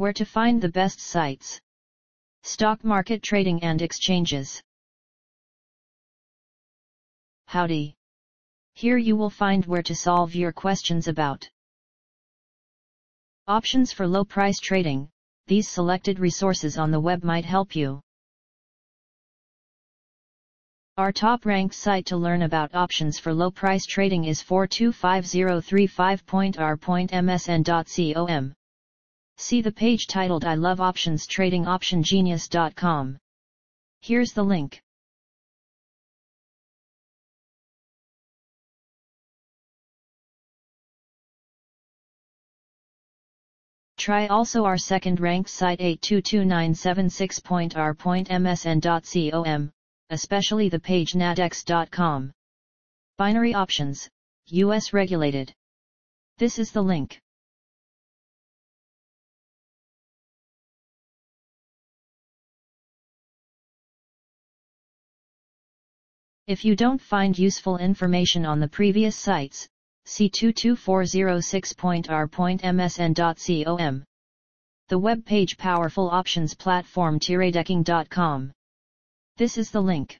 Where to find the best sites. Stock market trading and exchanges. Howdy. Here you will find where to solve your questions about options for low price trading. These selected resources on the web might help you. Our top ranked site to learn about options for low price trading is 425035.r.msn.com. See the page titled I love options trading optiongenius.com. Here's the link. Try also our second ranked site 822976.r.msn.com especially the page nadex.com. Binary options, US regulated. This is the link. If you don't find useful information on the previous sites, see 22406.r.msn.com. The web page Powerful Options Platform TradeKing.com. This is the link.